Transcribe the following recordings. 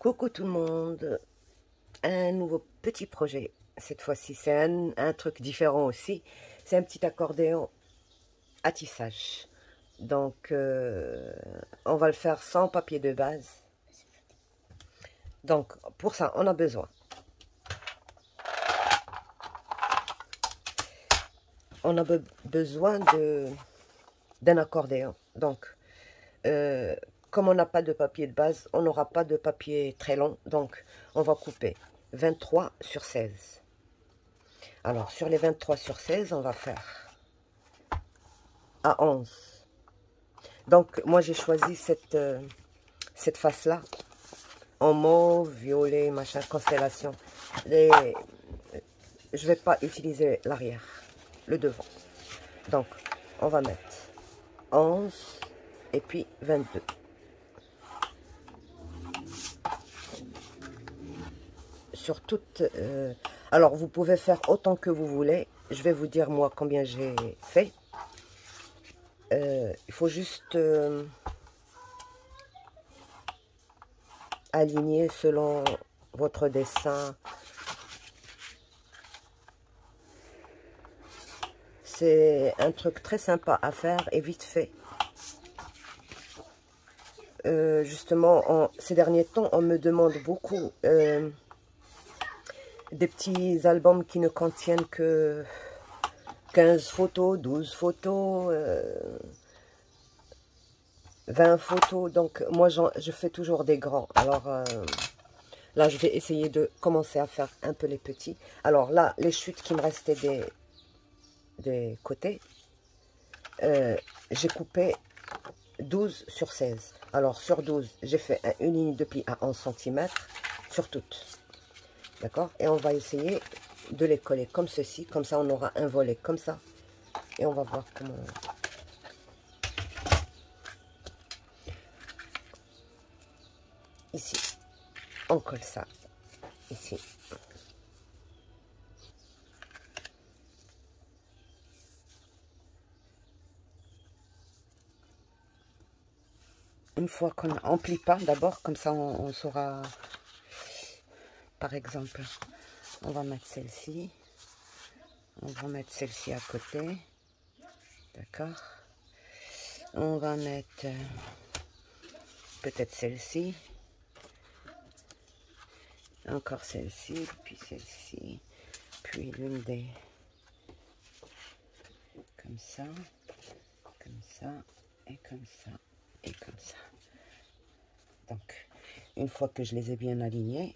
Coucou tout le monde, un nouveau petit projet. Cette fois-ci, c'est un, truc différent aussi. C'est un petit accordéon à tissage. Donc, euh, on va le faire sans papier de base. Donc, pour ça, on a besoin. On a be besoin d'un accordéon. Donc, euh, comme on n'a pas de papier de base, on n'aura pas de papier très long. Donc, on va couper 23 sur 16. Alors, sur les 23 sur 16, on va faire à 11. Donc, moi, j'ai choisi cette, euh, cette face-là en mauve, violet, machin, constellation. Et je vais pas utiliser l'arrière, le devant. Donc, on va mettre 11 et puis 22. Sur toutes... Euh, alors, vous pouvez faire autant que vous voulez. Je vais vous dire, moi, combien j'ai fait. Euh, il faut juste euh, aligner selon votre dessin. C'est un truc très sympa à faire et vite fait. justement, en, ces derniers temps, on me demande beaucoup des petits albums qui ne contiennent que 15 photos, 12 photos, 20 euh, photos. Donc, moi, je fais toujours des grands. Alors, euh, là, je vais essayer de commencer à faire un peu les petits. Alors, là, les chutes qui me restaient des, des côtés, euh, j'ai coupé 12 sur 16. Alors, sur 12, j'ai fait une ligne de pli à 11 cm sur toutes. D'accord? Et on va essayer de les coller comme ceci. Comme ça, on aura un volet comme ça. Et on va voir comment... Ici, on colle ça. Ici. Une fois qu'on ne plie pas, d'abord, comme ça on, on saura par exemple, on va mettre celle-ci. On va mettre celle-ci à côté. D'accord On va mettre euh, peut-être celle-ci. Encore celle-ci, puis celle-ci. Puis l'une des... Comme ça, comme ça, et comme ça, et comme ça. Donc, une fois que je les ai bien alignés,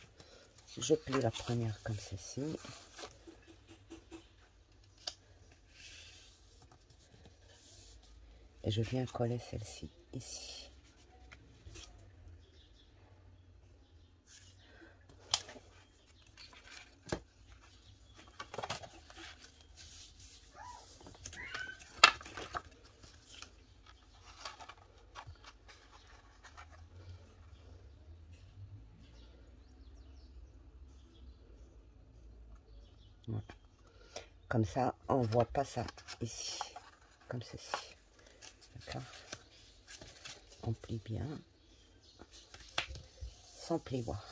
je plie la première comme ceci. Et je viens coller celle-ci ici. Comme ça, on voit pas ça ici. Comme ceci. On plie bien. Sans plioir.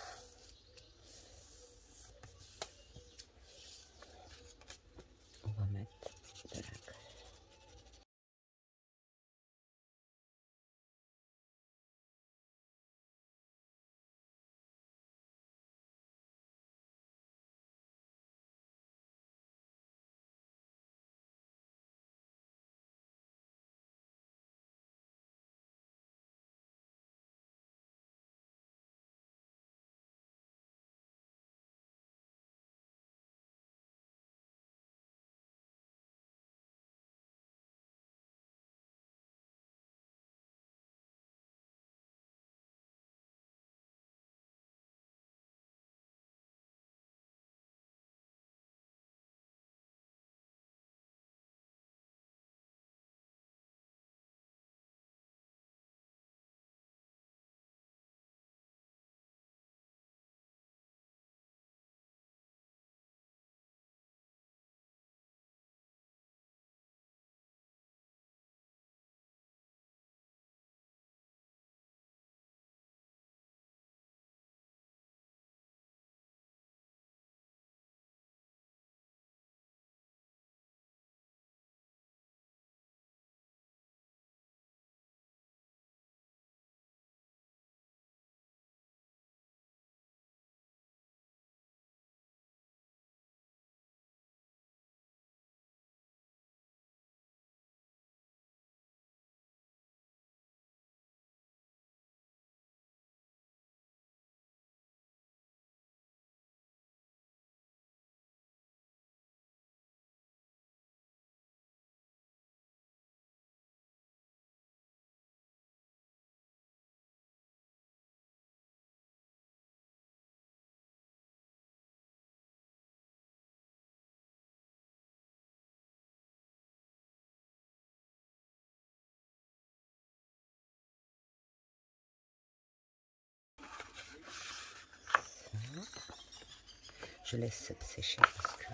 Je laisse sécher parce que...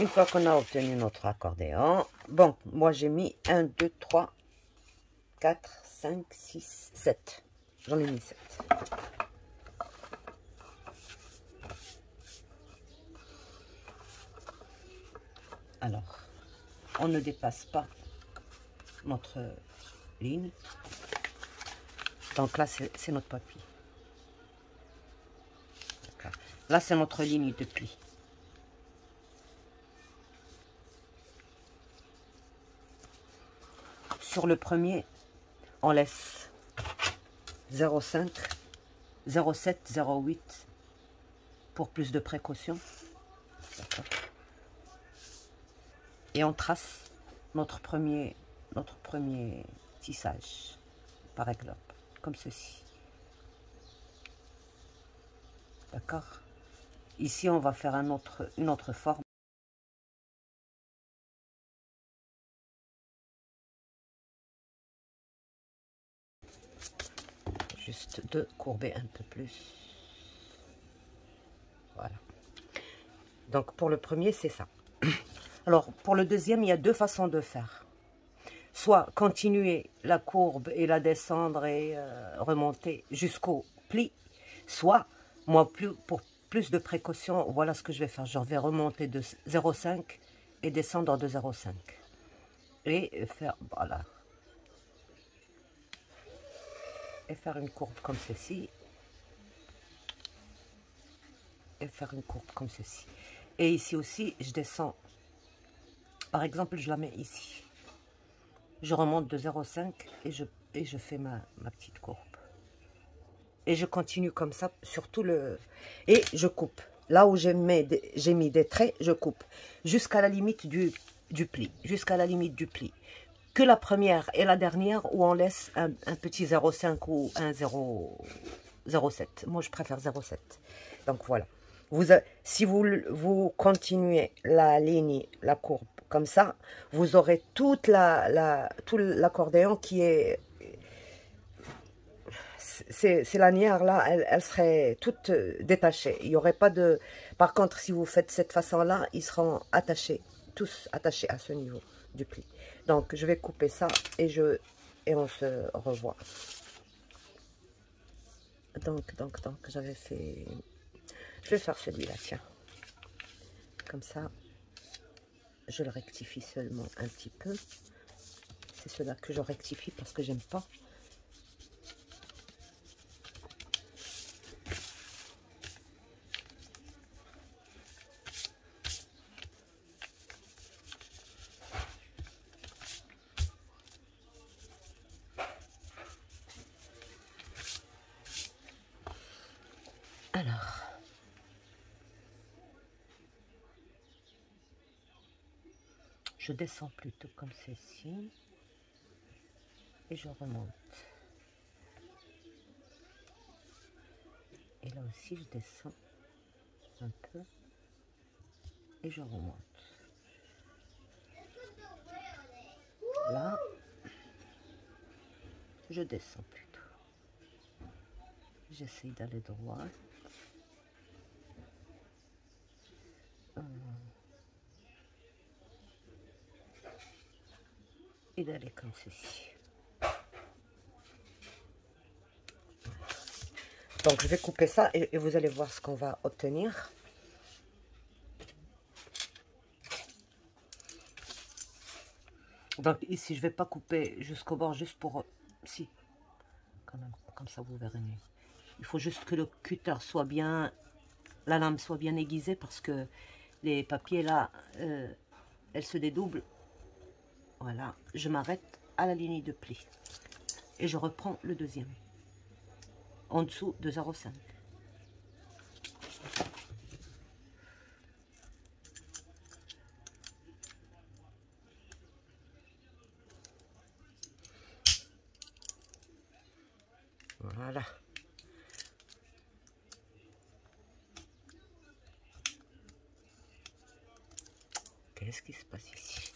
Une fois qu'on a obtenu notre accordéon, bon, moi j'ai mis 1, 2, 3, 4, 5, 6, 7. J'en ai mis 7. Alors, on ne dépasse pas notre ligne. Donc là, c'est notre papier. Là, c'est notre ligne de pli. Sur le premier, on laisse 0,5, 0,7, 0,8 pour plus de précaution. Et on trace notre premier, notre premier tissage par exemple, comme ceci. D'accord? Ici, on va faire un autre, une autre forme. Juste de courber un peu plus. Voilà. Donc, pour le premier, c'est ça. Alors, pour le deuxième, il y a deux façons de faire. Soit continuer la courbe et la descendre et euh, remonter jusqu'au pli. Soit, moi, plus, pour plus de précaution, voilà ce que je vais faire. Je vais remonter de 0,5 et descendre de 0,5. Et faire, voilà. Et faire une courbe comme ceci. Et faire une courbe comme ceci. Et ici aussi, je descends. Par exemple, je la mets ici. Je remonte de 0,5 et je, et je fais ma, petite courbe et je continue comme ça sur tout le... Et je coupe. Là où j'ai mis, des traits, je coupe. Jusqu'à la limite du, du pli. Jusqu'à la limite du pli. Que la première et la dernière où on laisse un, petit 0,5 ou un 0,07. Moi, je préfère 0,7. Donc, voilà. Vous, si vous, vous continuez la ligne, la courbe comme ça, vous aurez toute la, la tout l'accordéon qui est ces, lanières-là, elles, seraient toutes euh, détachées. Il n'y aurait pas de... Par contre, si vous faites cette façon-là, ils seront attachés, tous attachés à ce niveau du pli. Donc, je vais couper ça et, je, et on se revoit. Donc, donc, donc, j'avais fait... Je vais faire celui-là, tiens. Comme ça, je le rectifie seulement un petit peu. C'est cela que je rectifie parce que j'aime pas je descends plutôt comme ceci et je remonte. Et là aussi, je descends un peu et je remonte. Là, je descends plutôt. J'essaye d'aller droit. Et d'aller comme ceci. Donc je vais couper ça et, vous allez voir ce qu'on va obtenir. Donc ici je vais pas couper jusqu'au bord juste pour... Si, quand même, comme ça vous verrez mieux. Il faut juste que le cutter soit bien... La lame soit bien aiguisée parce que les papiers là, euh, elles se dédoublent voilà, je m'arrête à la ligne de pli. Et je reprends le deuxième. En dessous de 0,5. Voilà. Qu'est-ce qui se passe ici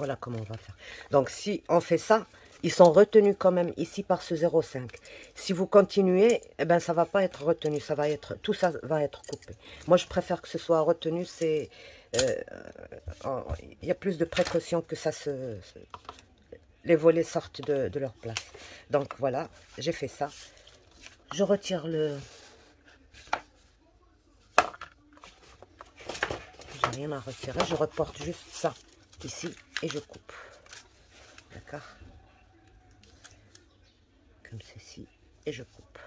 Voilà comment on va faire. Donc, si on fait ça, ils sont retenus quand même ici par ce 0,5. Si vous continuez, eh ben, ça va pas être retenu. Ça va être, tout ça va être coupé. Moi, je préfère que ce soit retenu. C'est, euh, il y a plus de précautions que ça se, les volets sortent de, de leur place. Donc, voilà, j'ai fait ça. Je retire le... J'ai rien à retirer. Je reporte juste ça ici et je coupe. D'accord? Comme ceci. Et je coupe.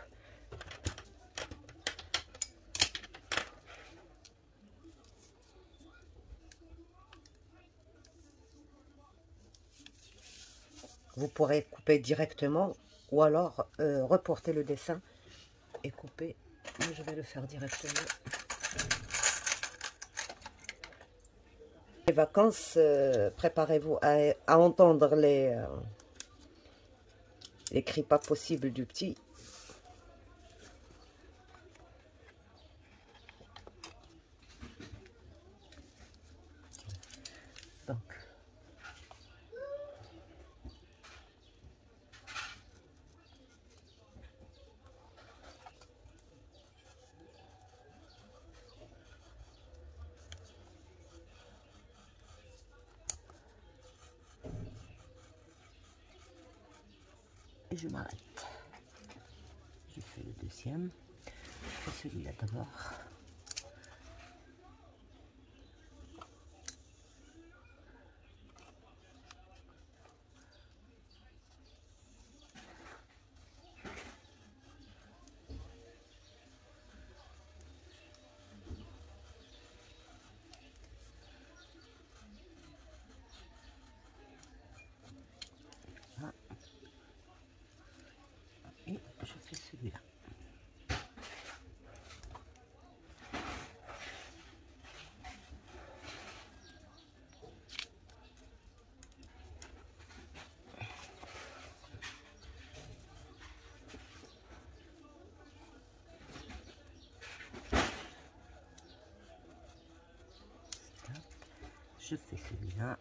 Vous pourrez couper directement ou alors euh, reporter le dessin et couper. Mais je vais le faire directement. Vacances, euh, préparez-vous à, entendre les, euh, les cris pas possibles du petit. Je m'arrête. Je fais le deuxième. Je fais celui-là d'abord. Je fais celui-là.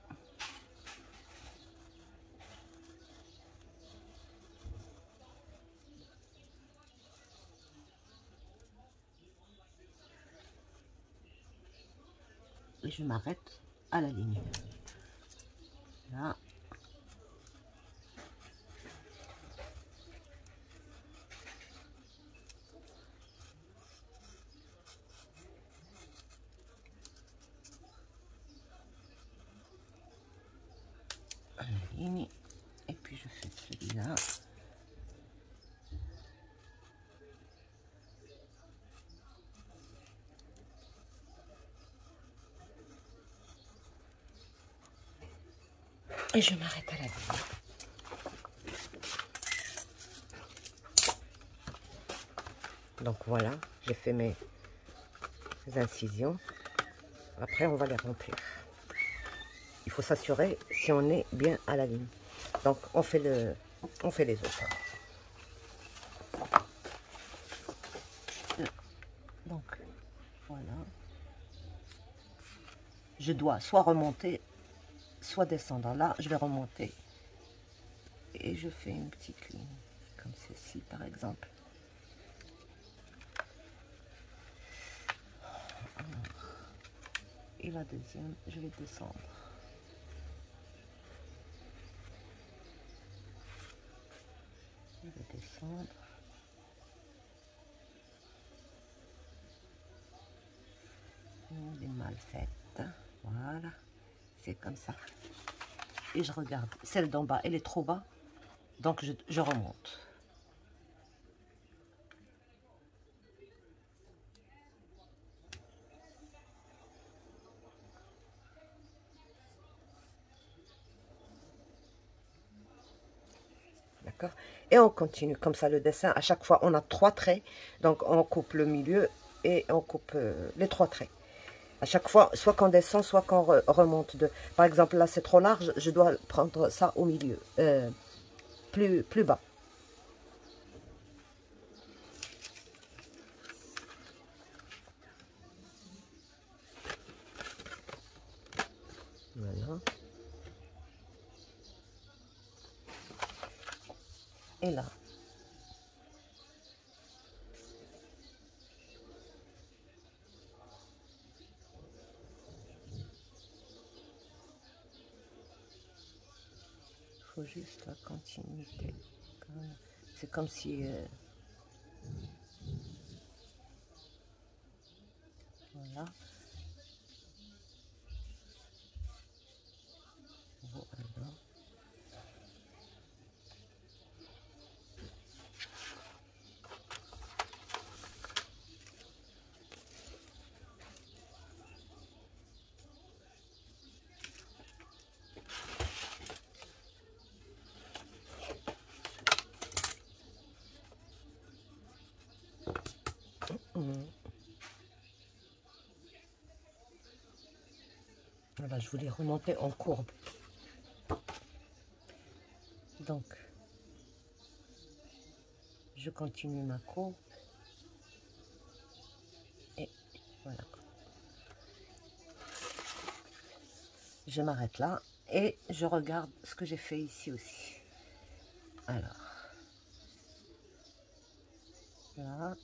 Et je m'arrête à la ligne. Là. et puis je fais celui-là et je m'arrête à la ligne donc voilà j'ai fait mes incisions après on va les remplir il faut s'assurer si on est bien à la ligne. Donc, on fait, le, on fait les autres. Donc, voilà. Je dois soit remonter, soit descendre. Là, je vais remonter. Et je fais une petite ligne, comme ceci, par exemple. Et la deuxième, je vais descendre. Je vais descendre. Une mal faite. Voilà. C'est comme ça. et je regarde. Celle d'en bas, elle est trop bas. Donc, je, je remonte. D'accord Et on continue comme ça le dessin. À chaque fois, on a trois traits. Donc, on coupe le milieu et on coupe euh, les trois traits. À chaque fois, soit qu'on descend, soit qu'on re- remonte. Par exemple, là, c'est trop large. Je dois prendre ça au milieu. euh, plus, plus bas. Juste la continuité. C'est comme si... euh, Voilà. Voilà. Mhm. Voilà, je voulais remonter en courbe. Donc, je continue ma courbe. Et voilà. Je m'arrête là et je regarde ce que j'ai fait ici aussi. Alors, là,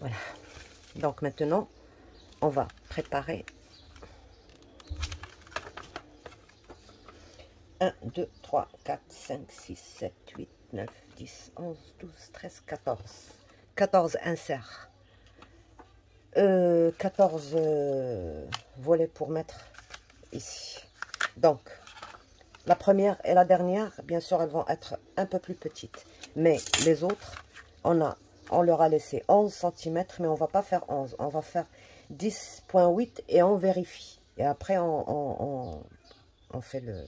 Voilà. Donc maintenant, on va préparer 1, 2, 3, 4, 5, 6, 7, 8, 9, 10, 11, 12, 13, 14. 14 inserts. Euh, 14 euh, volets pour mettre ici. Donc, la première et la dernière, bien sûr, elles vont être un peu plus petites. Mais les autres, on, a, on leur a laissé 11 cm, mais on va pas faire 11. On va faire 10.8 et on vérifie. Et après, on, on fait le...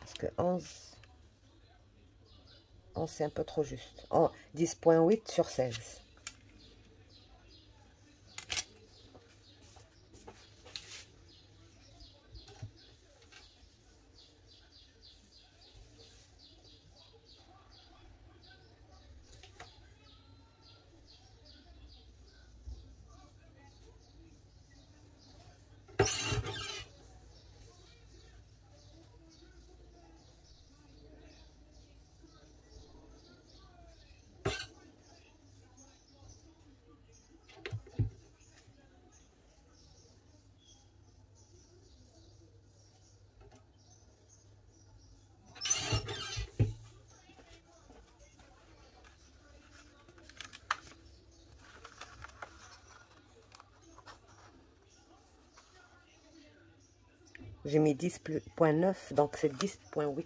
Parce que 11... 11, c'est un peu trop juste. 10.8 sur 16. J'ai mis 10.9, donc c'est 10.8.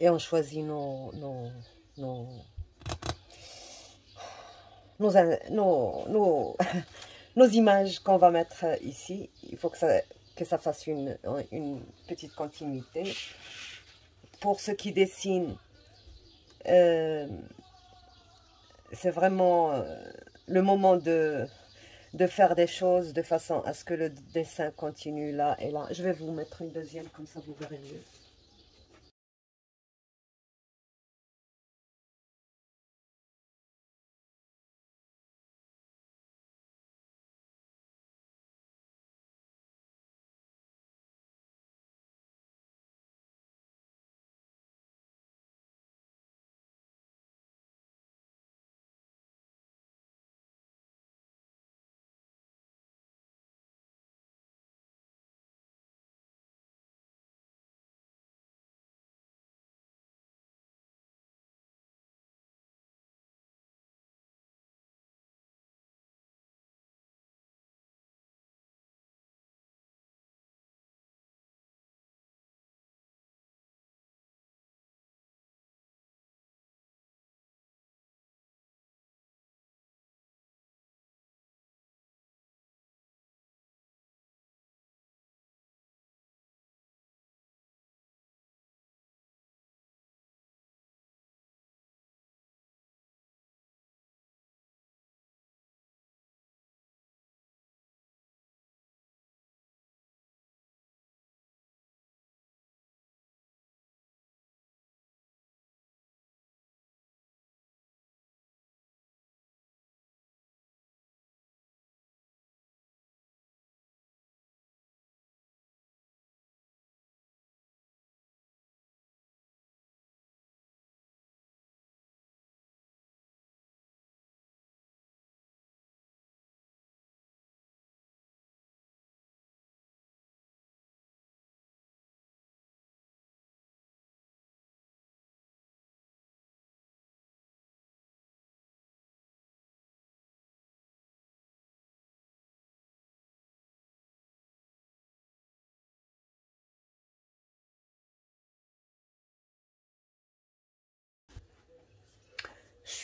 Et on choisit nos, nos, images qu'on va mettre ici. Il faut que ça, que ça fasse une, une petite continuité. Pour ceux qui dessinent, euh, c'est vraiment euh, le moment de, de faire des choses de façon à ce que le dessin continue là et là. Je vais vous mettre une deuxième, comme ça vous verrez mieux.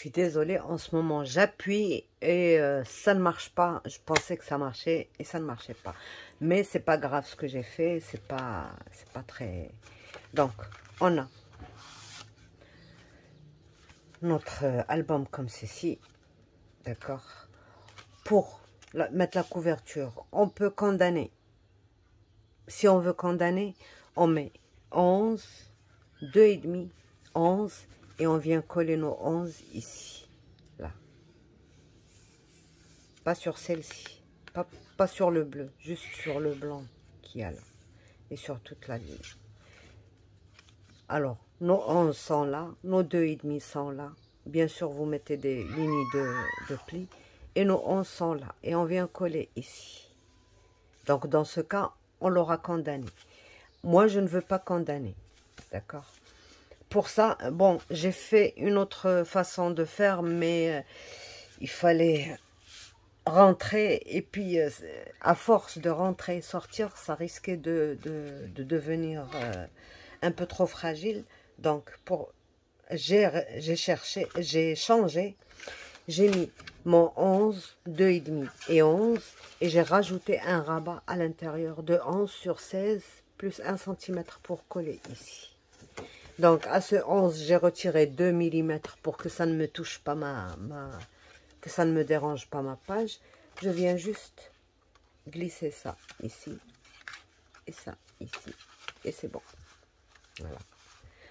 Suis désolée, en ce moment, j'appuie et euh, ça ne marche pas. Je pensais que ça marchait et ça ne marchait pas. Mais c'est pas grave ce que j'ai fait, c'est pas, c'est pas très... Donc, on a notre euh, album comme ceci, d'accord? Pour mettre la couverture, on peut condamner. Si on veut condamner, on met 11, 2,5, 11, et on vient coller nos 11 ici, là. Pas sur celle-ci, pas, pas sur le bleu, juste sur le blanc qui a là, et sur toute la ligne. Alors, nos 11 sont là, nos 2,5 sont là. Bien sûr, vous mettez des lignes de, de plis. Et nos 11 sont là. Et on vient coller ici. Donc, dans ce cas, on l'aura condamné. Moi, je ne veux pas condamner. D'accord? Pour ça, bon, j'ai fait une autre façon de faire, mais euh, il fallait rentrer. Et puis, euh, à force de rentrer et sortir, ça risquait de, de, devenir... Euh, un peu trop fragile. Donc, pour j'ai cherché, j'ai changé. J'ai mis mon 11, 2,5 et 11. Et j'ai rajouté un rabat à l'intérieur de 11 sur 16 plus 1 cm pour coller ici. Donc, à ce 11, j'ai retiré 2 mm pour que ça ne me touche pas ma, que ça ne me dérange pas ma page. Je viens juste glisser ça ici et ça ici. Et c'est bon. Voilà.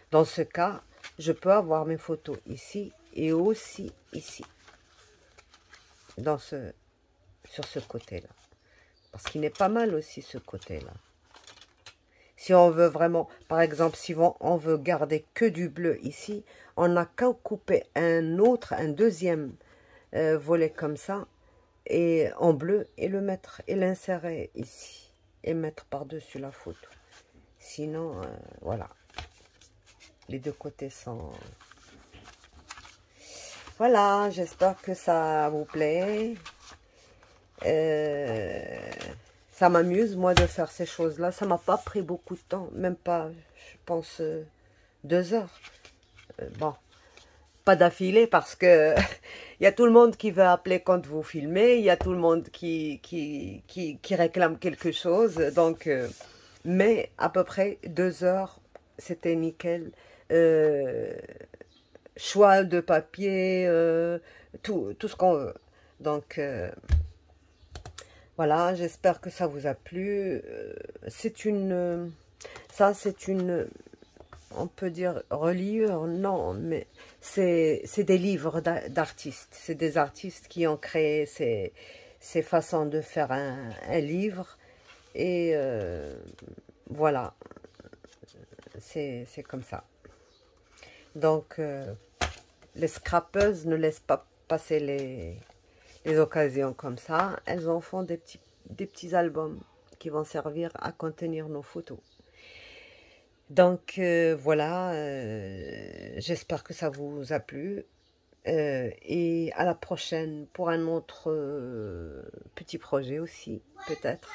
Dans ce cas, je peux avoir mes photos ici et aussi ici. Sur ce côté-là. Parce qu'il n'est pas mal aussi ce côté-là. Si on veut vraiment, par exemple, si on veut garder que du bleu ici, on n'a qu'à couper un autre, un deuxième euh, volet comme ça, et en bleu, et le mettre, et l'insérer ici, et mettre par-dessus la photo. Sinon, euh, voilà. Les deux côtés sont... Voilà, j'espère que ça vous plaît. Euh, ça m'amuse, moi, de faire ces choses-là. Ça m'a pas pris beaucoup de temps. Même pas, je pense, euh, deux heures. bon, pas d'affilée parce que il y a tout le monde qui veut appeler quand vous filmez. Il y a tout le monde qui, qui, qui, réclame quelque chose. Donc mais à peu près deux heures, c'était nickel. Euh, choix de papier, euh, tout, tout ce qu'on veut. Donc, euh, voilà, j'espère que ça vous a plu. c'est une... Ça, c'est une... On peut dire reliure, non, mais c'est des livres d'artistes. C'est des artistes qui ont créé ces, ces façons de faire un, livre. Et euh, voilà, c'est comme ça. Donc, euh, les scrappeuses ne laissent pas passer les, occasions comme ça. Elles en font des petits, petits albums qui vont servir à contenir nos photos. Donc, euh, voilà, j'espère que ça vous a plu. et à la prochaine pour un autre petit projet aussi, peut-être.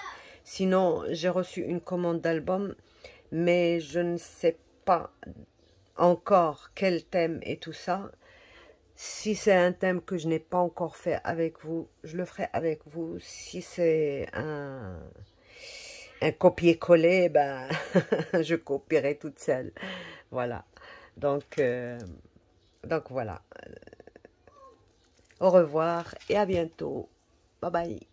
Sinon, j'ai reçu une commande d'album, mais je ne sais pas encore quel thème et tout ça. Si c'est un thème que je n'ai pas encore fait avec vous, je le ferai avec vous. Si c'est un, copier-coller, ben, je copierai toute seule. Voilà. Donc, euh, donc voilà. Au revoir et à bientôt. Bye bye.